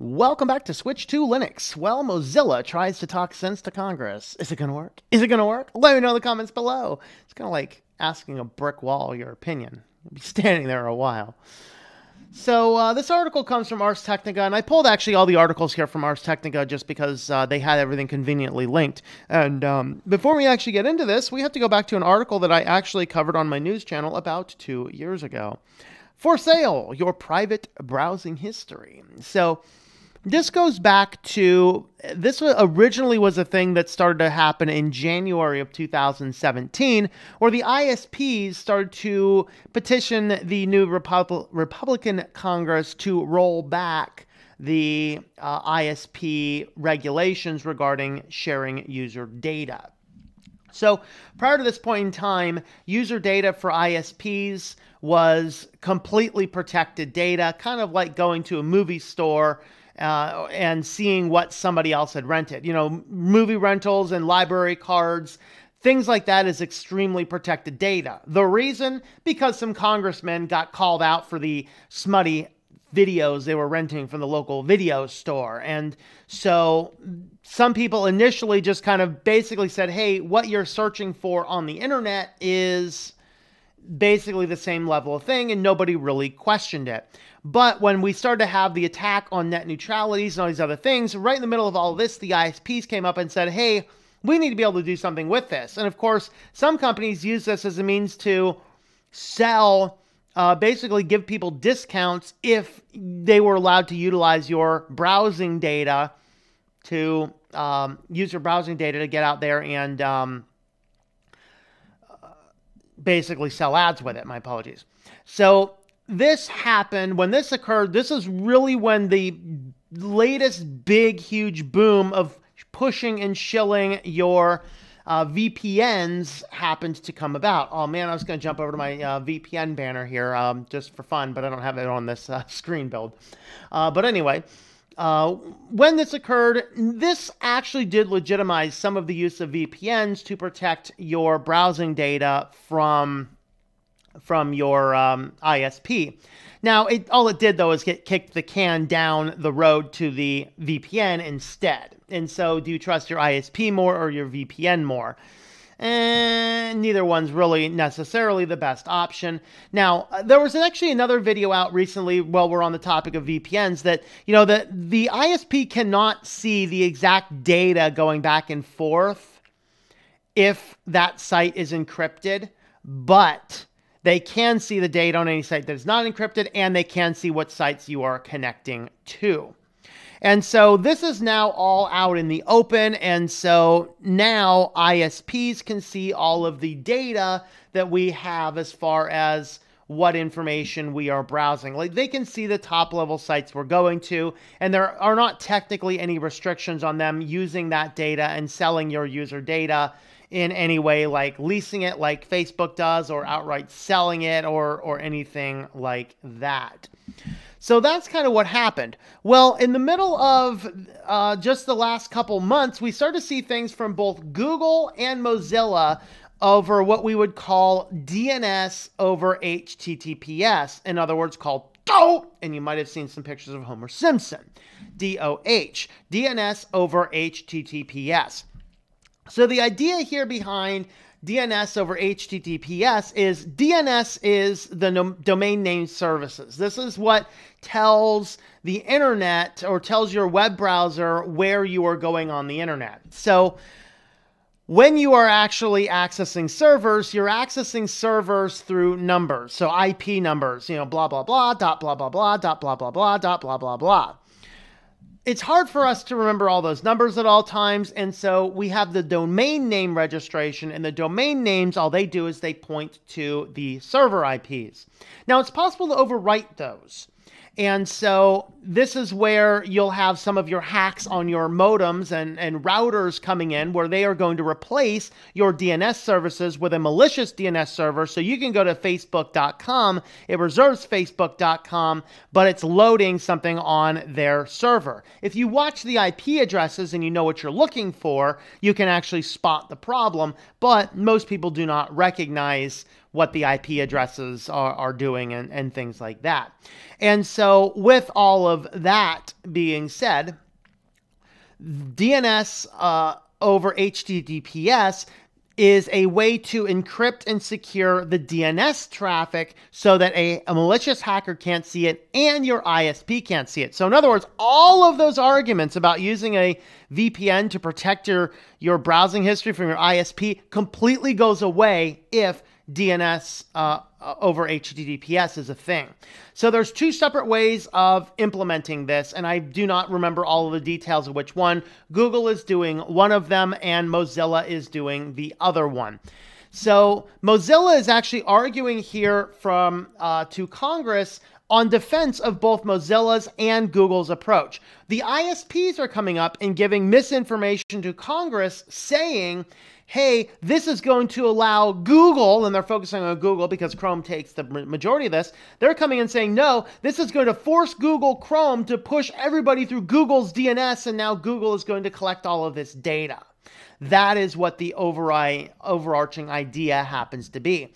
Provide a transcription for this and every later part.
Welcome back to Switched to Linux. Well, Mozilla tries to talk sense to Congress. Is it going to work? Is it going to work? Let me know in the comments below. It's kind of like asking a brick wall your opinion. You'll be standing there a while. So uh, this article comes from Ars Technica, and I pulled actually all the articles here from Ars Technica just because uh, they had everything conveniently linked. And um, before we actually get into this, we have to go back to an article that I actually covered on my news channel about two years ago. For sale, your private browsing history. So this goes back to this originally was a thing that started to happen in January of 2017, where the ISPs started to petition the new Repub- Republican Congress to roll back the uh, ISP regulations regarding sharing user data. So, prior to this point in time, user data for ISPs was completely protected data, kind of like going to a movie store uh, and seeing what somebody else had rented. You know, movie rentals and library cards, things like that is extremely protected data. The reason? Because some congressmen got called out for the smutty videos they were renting from the local video store. And so some people initially just kind of basically said, hey, what you're searching for on the internet is basically the same level of thing, and nobody really questioned it. But when we started to have the attack on net neutralities and all these other things, right in the middle of all of this, the ISPs came up and said, hey, we need to be able to do something with this. And of course, some companies use this as a means to sell, uh, basically give people discounts if they were allowed to utilize your browsing data to um, use your browsing data to get out there and um, basically sell ads with it. My apologies. So this happened when this occurred. This is really when the latest big, huge boom of pushing and shilling your uh, VPNs happened to come about. Oh man, I was going to jump over to my uh, VPN banner here um, just for fun, but I don't have it on this uh, screen build. Uh, but anyway, uh, when this occurred, this actually did legitimize some of the use of VPNs to protect your browsing data from from your um, ISP. Now, it, all it did though is get kicked the can down the road to the VPN instead. And so, do you trust your ISP more or your VPN more? And neither one's really necessarily the best option. Now, uh, there was actually another video out recently while we're on the topic of VPNs that, you know, that the ISP cannot see the exact data going back and forth if that site is encrypted, but they can see the data on any site that is not encrypted and they can see what sites you are connecting to. And so this is now all out in the open. And so now ISPs can see all of the data that we have as far as what information we are browsing. Like they can see the top level sites we're going to, and there are not technically any restrictions on them using that data and selling your user data in any way like leasing it like Facebook does or outright selling it or or anything like that. So that's kind of what happened. Well, in the middle of uh, just the last couple months, we started to see things from both Google and Mozilla over what we would call DNS over HTTPS. In other words, called DOH, and you might have seen some pictures of Homer Simpson. DOH, DNS over HTTPS. So the idea here behind DNS over HTTPS is DNS is the no, domain name services. This is what tells the internet or tells your web browser where you are going on the internet. So when you are actually accessing servers, you're accessing servers through numbers. So IP numbers, you know, blah, blah, blah, dot, blah, blah, blah, dot, blah, blah, blah, dot, blah, blah, blah it's hard for us to remember all those numbers at all times. And so we have the domain name registration, and the domain names, all they do is they point to the server IPs. Now, it's possible to overwrite those. And so this is where you'll have some of your hacks on your modems and, and routers coming in where they are going to replace your DNS services with a malicious DNS server. So you can go to facebook.com, it reserves facebook.com, but it's loading something on their server. If you watch the IP addresses and you know what you're looking for, you can actually spot the problem, but most people do not recognize what the IP addresses are, are doing and, and things like that. And so, with all of that being said, DNS uh, over HTTPS is a way to encrypt and secure the DNS traffic so that a, a, malicious hacker can't see it and your ISP can't see it. So, in other words, all of those arguments about using a VPN to protect your, your browsing history from your ISP completely goes away if DNS uh, over HTTPS is a thing. So there's two separate ways of implementing this, and I do not remember all of the details of which one. Google is doing one of them, and Mozilla is doing the other one. So Mozilla is actually arguing here from uh, to Congress on defense of both Mozilla's and Google's approach. The ISPs are coming up and giving misinformation to Congress, saying hey, this is going to allow Google, and they're focusing on Google because Chrome takes the majority of this. They're coming and saying, no, this is going to force Google Chrome to push everybody through Google's DNS, and now Google is going to collect all of this data. That is what the overarching idea happens to be.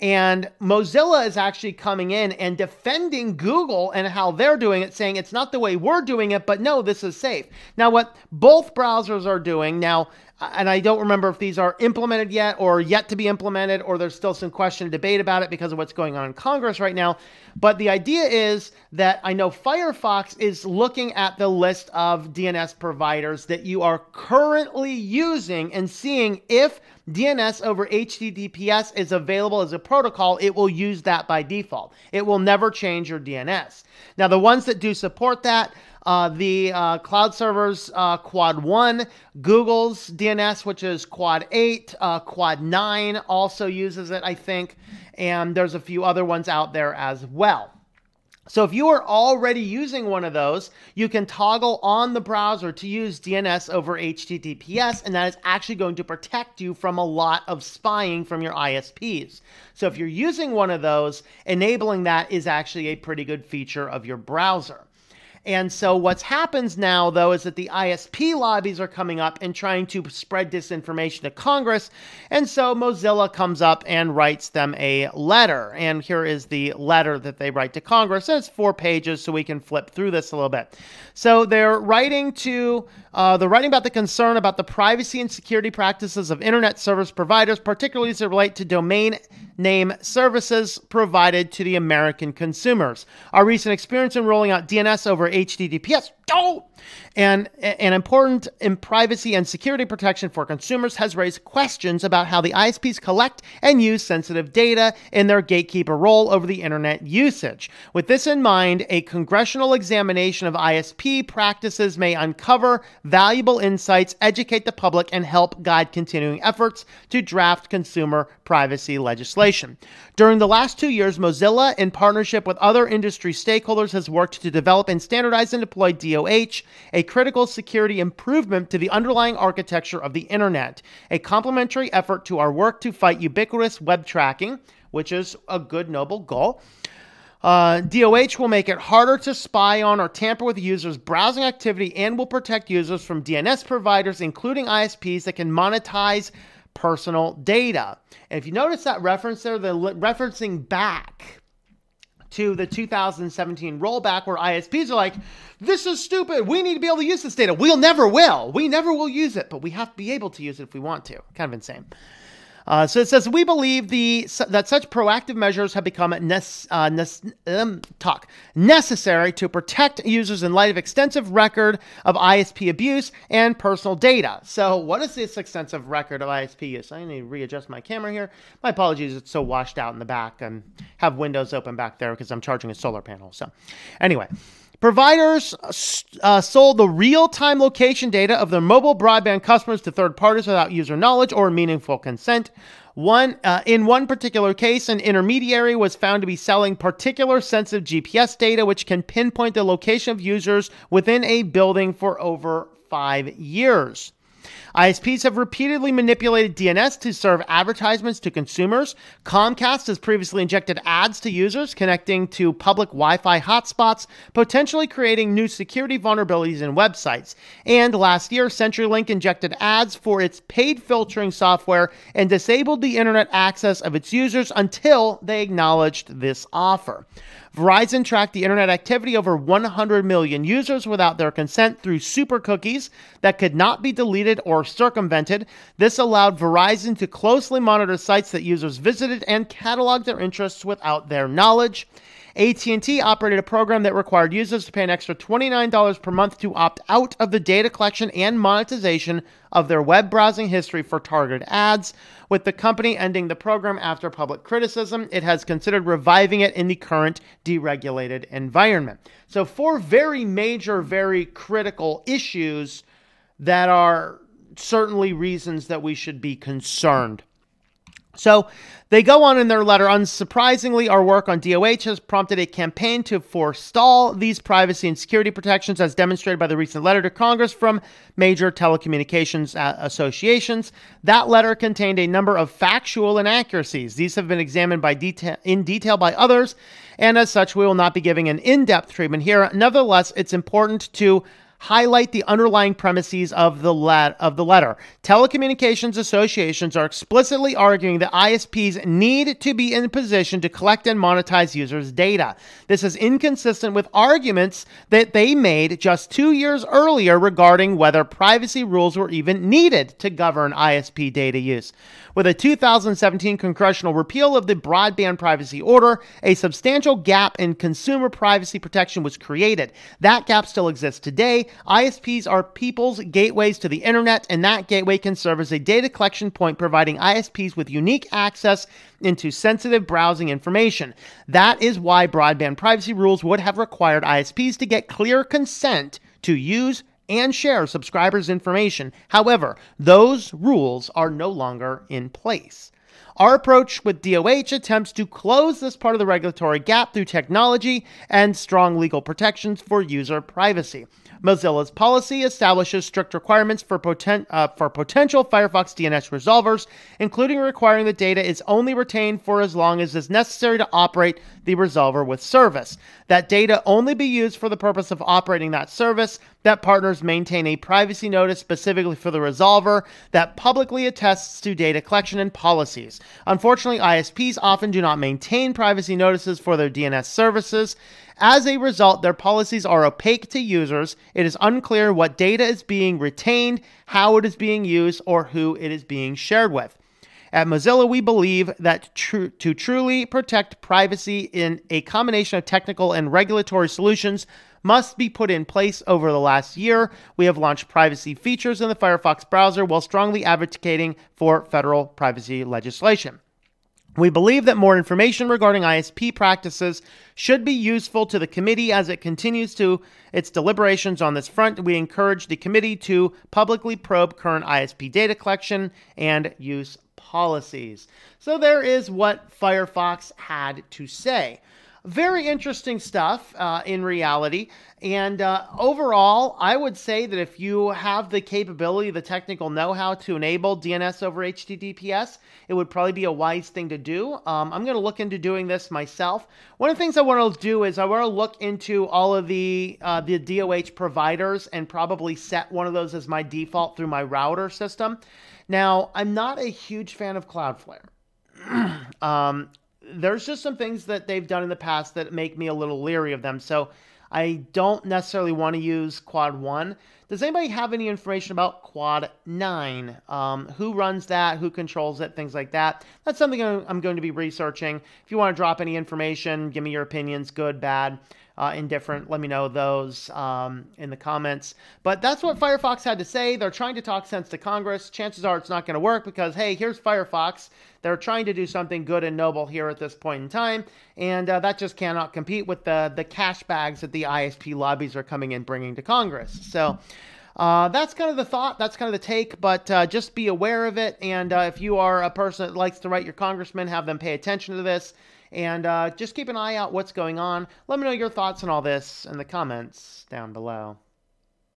And Mozilla is actually coming in and defending Google and how they're doing it, saying it's not the way we're doing it, but no, this is safe. Now, what both browsers are doing now, and I don't remember if these are implemented yet or yet to be implemented, or there's still some question and debate about it because of what's going on in Congress right now. But the idea is that I know Firefox is looking at the list of DNS providers that you are currently using and seeing if DNS over HTTPS is available as a protocol, it will use that by default. It will never change your DNS. Now, the ones that do support that, uh, the uh, cloud servers uh, Quad 1, Google's DNS, which is Quad 8, uh, Quad 9 also uses it, I think, and there's a few other ones out there as well. So if you are already using one of those, you can toggle on the browser to use DNS over HTTPS, and that is actually going to protect you from a lot of spying from your ISPs. So if you're using one of those, enabling that is actually a pretty good feature of your browser. And so what's happens now, though, is that the ISP lobbies are coming up and trying to spread disinformation to Congress. And so Mozilla comes up and writes them a letter. And here is the letter that they write to Congress. And it's four pages, so we can flip through this a little bit. So they're writing to, uh, they're writing about the concern about the privacy and security practices of internet service providers, particularly as they relate to domain name services provided to the American consumers. Our recent experience in rolling out DNS over HTTPS oh, and an important in privacy and security protection for consumers has raised questions about how the ISPs collect and use sensitive data in their gatekeeper role over the internet usage. With this in mind, a congressional examination of ISP practices may uncover valuable insights, educate the public, and help guide continuing efforts to draft consumer privacy legislation. During the last two years, Mozilla, in partnership with other industry stakeholders, has worked to develop and standardize and deploy DOH, a critical security improvement to the underlying architecture of the internet, a complementary effort to our work to fight ubiquitous web tracking, which is a good, noble goal. Uh, DOH will make it harder to spy on or tamper with users' browsing activity and will protect users from DNS providers, including ISPs, that can monetize personal data. And if you notice that reference there, they're referencing back to the 2017 rollback where ISPs are like, this is stupid. We need to be able to use this data. We'll never will. We never will use it, but we have to be able to use it if we want to. Kind of insane. Uh, so it says we believe the that such proactive measures have become uh, um, talk necessary to protect users in light of extensive record of ISP abuse and personal data. So what is this extensive record of ISP use? I need to readjust my camera here. My apologies, it's so washed out in the back and have windows open back there because I'm charging a solar panel. So anyway. Providers uh, sold the real time location data of their mobile broadband customers to third parties without user knowledge or meaningful consent. One, uh, in one particular case, an intermediary was found to be selling particular sensitive GPS data, which can pinpoint the location of users within a building for over five years. ISPs have repeatedly manipulated DNS to serve advertisements to consumers. Comcast has previously injected ads to users connecting to public Wi Fi hotspots, potentially creating new security vulnerabilities in websites. And last year, CenturyLink injected ads for its paid filtering software and disabled the internet access of its users until they acknowledged this offer. Verizon tracked the internet activity over 100 million users without their consent through super cookies that could not be deleted or circumvented. This allowed Verizon to closely monitor sites that users visited and catalog their interests without their knowledge. AT&T operated a program that required users to pay an extra $29 per month to opt out of the data collection and monetization of their web browsing history for targeted ads. With the company ending the program after public criticism, it has considered reviving it in the current deregulated environment. So, four very major, very critical issues that are certainly reasons that we should be concerned. So they go on in their letter. Unsurprisingly, our work on DOH has prompted a campaign to forestall these privacy and security protections, as demonstrated by the recent letter to Congress from major telecommunications uh, associations. That letter contained a number of factual inaccuracies. These have been examined by detail, in detail by others, and as such, we will not be giving an in depth treatment here. Nevertheless, it's important to highlight the underlying premises of the, of the letter. Telecommunications associations are explicitly arguing that ISPs need to be in position to collect and monetize users' data. This is inconsistent with arguments that they made just two years earlier regarding whether privacy rules were even needed to govern ISP data use. With a 2017 congressional repeal of the Broadband Privacy Order, a substantial gap in consumer privacy protection was created. That gap still exists today. ISPs are people's gateways to the internet, and that gateway can serve as a data collection point, providing ISPs with unique access into sensitive browsing information. That is why broadband privacy rules would have required ISPs to get clear consent to use and share subscribers' information. However, those rules are no longer in place. Our approach with DOH attempts to close this part of the regulatory gap through technology and strong legal protections for user privacy. Mozilla's policy establishes strict requirements for, poten- uh, for potential Firefox DNS resolvers, including requiring that data is only retained for as long as is necessary to operate the resolver with service. That data only be used for the purpose of operating that service. That partners maintain a privacy notice specifically for the resolver that publicly attests to data collection and policies. Unfortunately, ISPs often do not maintain privacy notices for their DNS services. As a result, their policies are opaque to users. It is unclear what data is being retained, how it is being used, or who it is being shared with. At Mozilla, we believe that tr- to truly protect privacy in a combination of technical and regulatory solutions must be put in place over the last year. We have launched privacy features in the Firefox browser while strongly advocating for federal privacy legislation. We believe that more information regarding ISP practices should be useful to the committee as it continues to its deliberations on this front. We encourage the committee to publicly probe current ISP data collection and use policies. So there is what Firefox had to say. Very interesting stuff uh, in reality. And uh, overall, I would say that if you have the capability, the technical know how to enable DNS over HTTPS, it would probably be a wise thing to do. Um, I'm going to look into doing this myself. One of the things I want to do is I want to look into all of the, uh, the DOH providers and probably set one of those as my default through my router system. Now, I'm not a huge fan of Cloudflare. um, there's just some things that they've done in the past that make me a little leery of them. So I don't necessarily want to use Quad 1. Does anybody have any information about Quad 9? Um, who runs that? Who controls it? Things like that. That's something I'm going to be researching. If you want to drop any information, give me your opinions, good, bad uh, indifferent, let me know those um, in the comments. But that's what Firefox had to say. They're trying to talk sense to Congress. Chances are it's not going to work because, hey, here's Firefox. They're trying to do something good and noble here at this point in time, and uh, that just cannot compete with the the cash bags that the ISP lobbies are coming in bringing to Congress. So. Uh, that's kind of the thought. That's kind of the take, but uh, just be aware of it. And uh, if you are a person that likes to write your congressman, have them pay attention to this. And uh, just keep an eye out what's going on. Let me know your thoughts on all this in the comments down below.